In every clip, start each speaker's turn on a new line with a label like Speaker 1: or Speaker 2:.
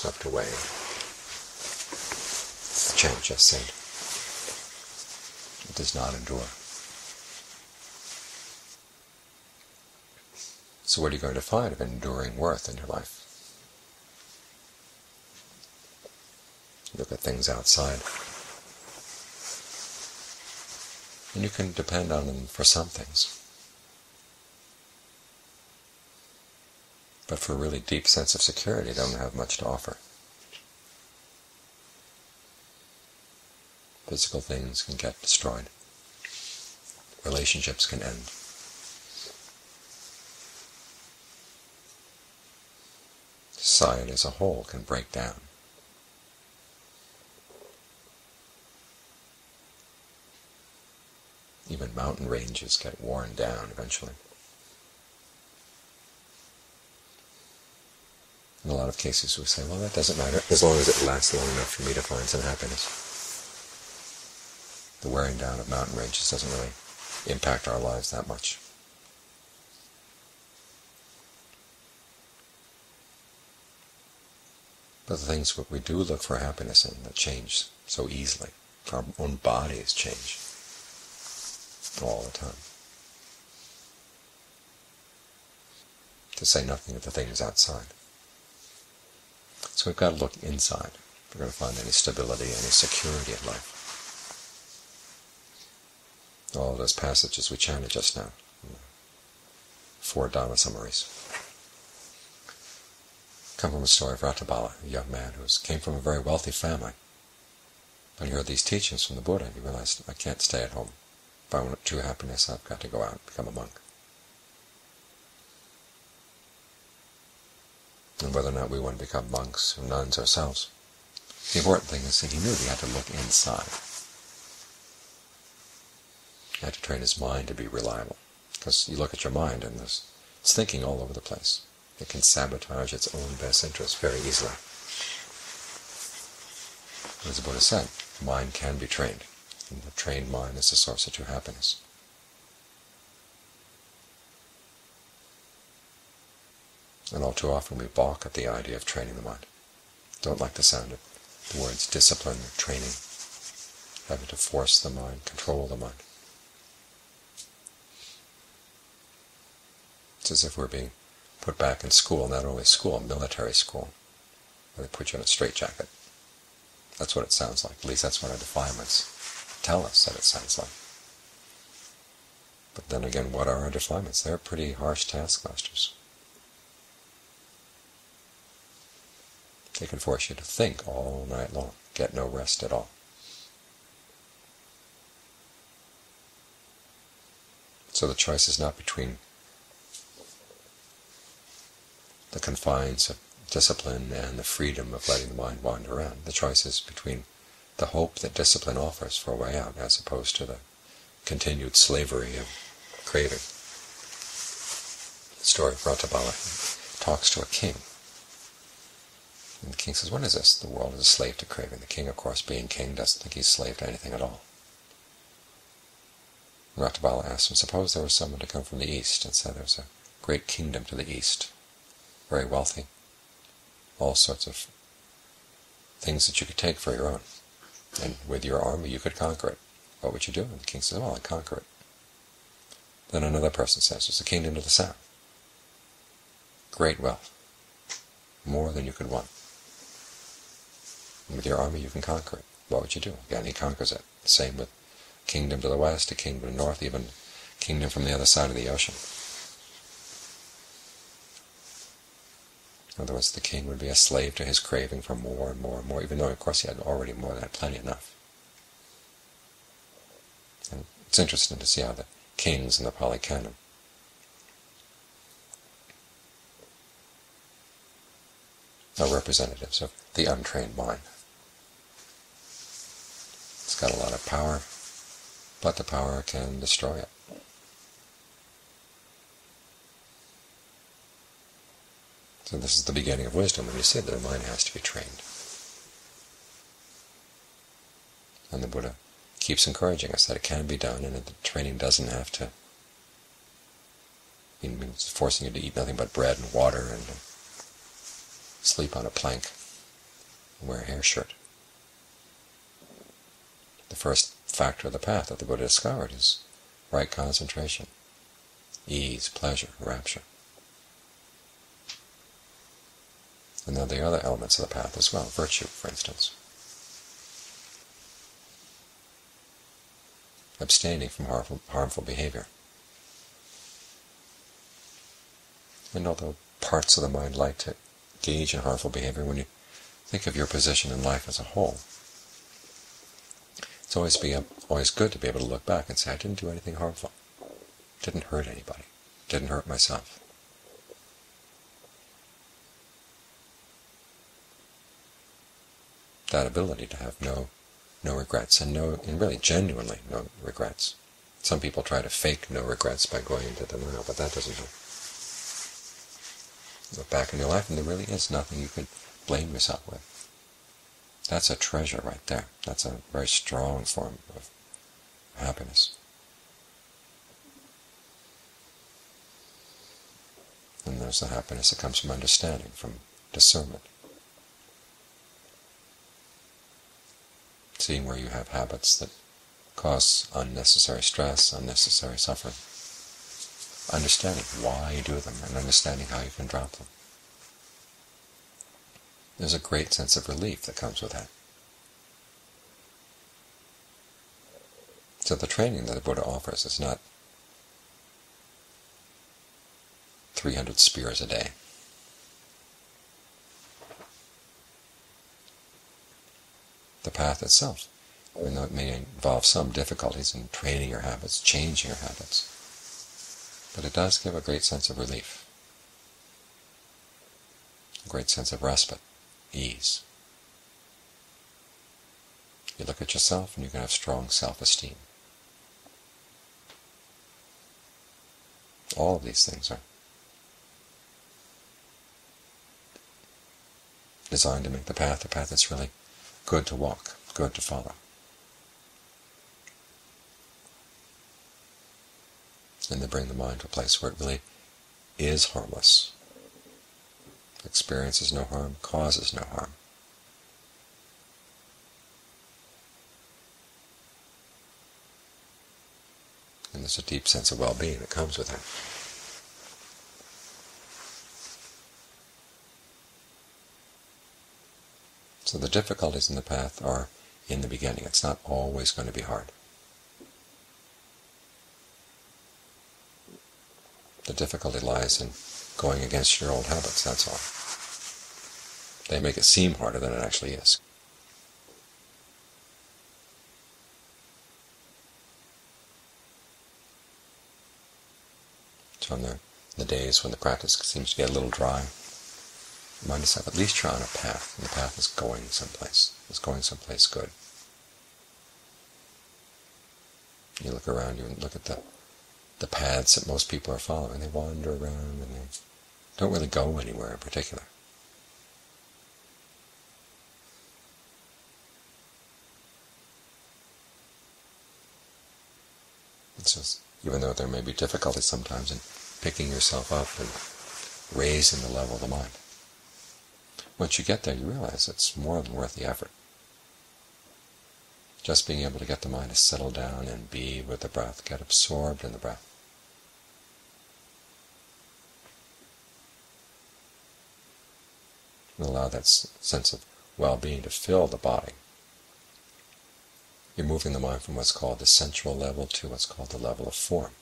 Speaker 1: swept away. The chant just said. It does not endure. So what are you going to find of enduring worth in your life? Look at things outside. And you can depend on them for some things. But for a really deep sense of security, they don't have much to offer. Physical things can get destroyed. Relationships can end. Society as a whole can break down. Even mountain ranges get worn down eventually. In a lot of cases we say, well, that doesn't matter as long as it lasts long enough for me to find some happiness. The wearing down of mountain ranges doesn't really impact our lives that much. But the things that we do look for happiness in that change so easily, our own bodies change all the time. To say nothing of the things outside. So we've got to look inside we're going to find any stability, any security in life. All those passages we chanted just now, four Dhamma summaries, come from a story of Ratthapala, a young man who came from a very wealthy family. When he heard these teachings from the Buddha, he realized, I can't stay at home. If I want true happiness, I've got to go out and become a monk. And whether or not we want to become monks or nuns ourselves, the important thing is that he knew he had to look inside. He had to train his mind to be reliable. Because you look at your mind and there's, it's thinking all over the place. It can sabotage its own best interests very easily. As the Buddha said, the mind can be trained. And the trained mind is the source of true happiness. And all too often we balk at the idea of training the mind. Don't like the sound of the words discipline, training, having to force the mind, control the mind. It's as if we're being put back in school, not only school, military school, where they put you in a straitjacket. That's what it sounds like. At least that's what our defilements tell us that it sounds like. But then again, what are our defilements? They're pretty harsh taskmasters. They can force you to think all night long, get no rest at all. So the choice is not between the confines of discipline and the freedom of letting the mind wander around. The choice is between the hope that discipline offers for a way out as opposed to the continued slavery of craving. The story of Ratthapala talks to a king. And the king says, what is this? The world is a slave to craving. The king, of course, being king, doesn't think he's slave to anything at all. Ratthapala asks him, suppose there was someone to come from the east and say there's a great kingdom to the east, very wealthy, all sorts of things that you could take for your own. And with your army you could conquer it. What would you do? And the king says, well, I'd conquer it. Then another person says, there's a kingdom to the south. Great wealth. More than you could want. With your army you can conquer it. What would you do? Again, he conquers it. Same with kingdom to the west, a kingdom to the north, even kingdom from the other side of the ocean. In other words, the king would be a slave to his craving for more and more and more, even though, of course, he had already more than plenty enough. And it's interesting to see how the kings in the Pali Canon are representatives of the untrained mind. It's got a lot of power, but the power can destroy it. So this is the beginning of wisdom when you say that the mind has to be trained. And the Buddha keeps encouraging us that it can be done and that the training doesn't have to mean forcing you to eat nothing but bread and water and sleep on a plank. and wear a hair shirt. The first factor of the path that the Buddha discovered is right concentration, ease, pleasure, rapture. And then the other elements of the path as well, virtue, for instance. Abstaining from harmful, harmful behavior. And although parts of the mind like to engage in harmful behavior, when you think of your position in life as a whole, it's always be always good to be able to look back and say, I didn't do anything harmful, didn't hurt anybody, didn't hurt myself. That ability to have no no regrets, and no, and really genuinely no regrets. Some people try to fake no regrets by going into denial, but that doesn't help. Look back in your life, and there really is nothing you could blame yourself with. That's a treasure right there. That's a very strong form of happiness. And there's the happiness that comes from understanding, from discernment. Seeing where you have habits that cause unnecessary stress, unnecessary suffering. Understanding why you do them, and understanding how you can drop them. There's a great sense of relief that comes with that. So the training that the Buddha offers is not 300 spears a day. The path itself, even though it may involve some difficulties in training your habits, changing your habits, but it does give a great sense of relief, a great sense of respite ease. You look at yourself and you can have strong self-esteem. All of these things are designed to make the path a path that's really good to walk, good to follow. And to bring the mind to a place where it really is harmless, experiences no harm, causes no harm. And there's a deep sense of well-being that comes with it. So the difficulties in the path are in the beginning. It's not always going to be hard. The difficulty lies in going against your old habits, that's all. They make it seem harder than it actually is. So on the, the days when the practice seems to get a little dry, remind yourself at least you're on a path, and the path is going someplace. It's going someplace good. You look around you and look at the the paths that most people are following. They wander around and they don't really go anywhere in particular. It's just, even though there may be difficulties sometimes in picking yourself up and raising the level of the mind, once you get there you realize it's more than worth the effort. Just being able to get the mind to settle down and be with the breath, get absorbed in the breath. And allow that sense of well-being to fill the body. You're moving the mind from what's called the sensual level to what's called the level of form.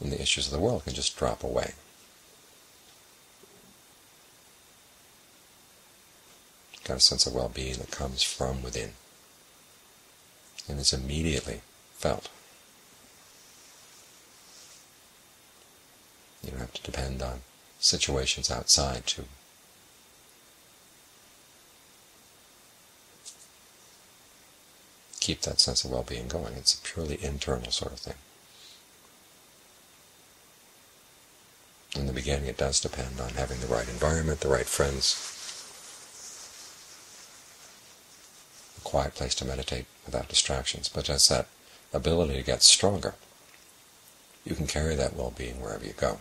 Speaker 1: And the issues of the world can just drop away. Got a sense of well-being that comes from within and is immediately felt. You don't have to depend on situations outside to keep that sense of well-being going. It's a purely internal sort of thing. In the beginning it does depend on having the right environment, the right friends, a quiet place to meditate without distractions. But as that ability gets stronger, you can carry that well-being wherever you go.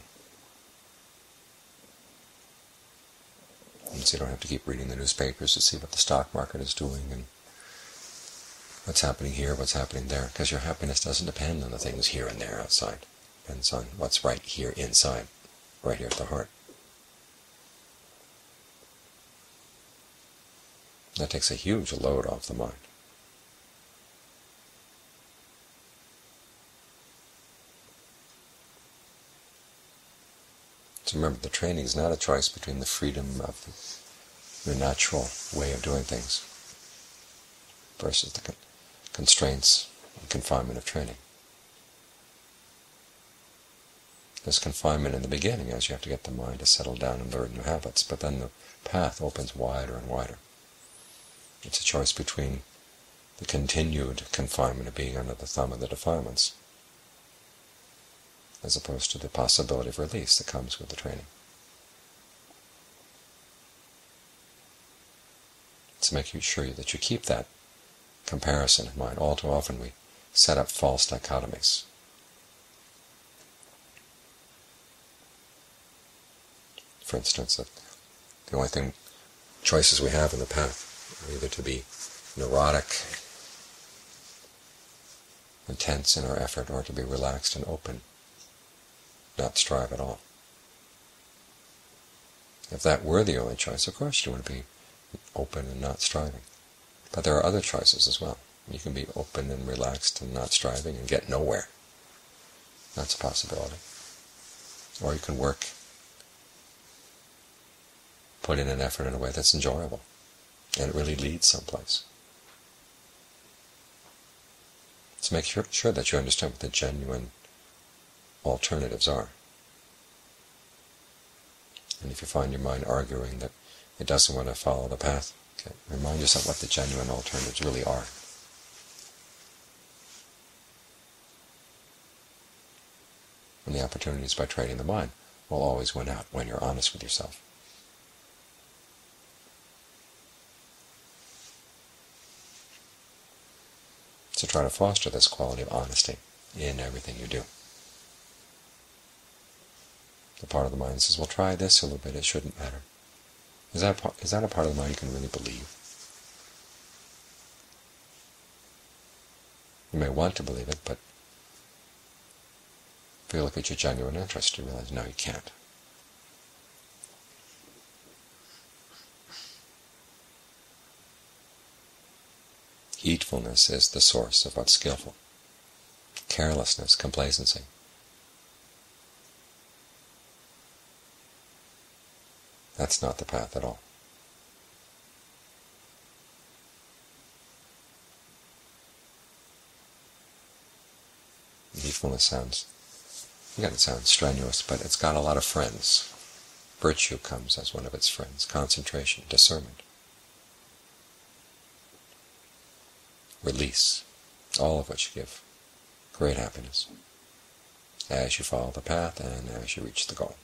Speaker 1: So you don't have to keep reading the newspapers to see what the stock market is doing and what's happening here, what's happening there, because your happiness doesn't depend on the things here and there outside. It depends on what's right here inside, right here at the heart. That takes a huge load off the mind. Remember, the training is not a choice between the freedom of your natural way of doing things versus the con constraints and confinement of training. There's confinement in the beginning as you have to get the mind to settle down and learn new habits, but then the path opens wider and wider. It's a choice between the continued confinement of being under the thumb of the defilements as opposed to the possibility of release that comes with the training. To make sure that you keep that comparison in mind. All too often we set up false dichotomies. For instance, the only thing choices we have in the path are either to be neurotic, intense in our effort, or to be relaxed and open, not strive at all. If that were the only choice, of course you to be open and not striving. But there are other choices as well. You can be open and relaxed and not striving and get nowhere. That's a possibility. Or you can work, put in an effort in a way that's enjoyable and it really leads someplace. So make sure, sure that you understand what the genuine alternatives are. And if you find your mind arguing that it doesn't want to follow the path, okay, remind yourself what the genuine alternatives really are. And the opportunities by training the mind will always win out when you're honest with yourself. So try to foster this quality of honesty in everything you do. The part of the mind says, well, try this a little bit, it shouldn't matter. Is that, a, is that a part of the mind you can really believe? You may want to believe it, but if you look at your genuine interest, you realize, no, you can't. Heedfulness is the source of what's skillful. Carelessness, complacency. That's not the path at all. Heedfulness sounds, again, it sounds strenuous, but it's got a lot of friends. Virtue comes as one of its friends, concentration, discernment. release, all of which give great happiness as you follow the path and as you reach the goal.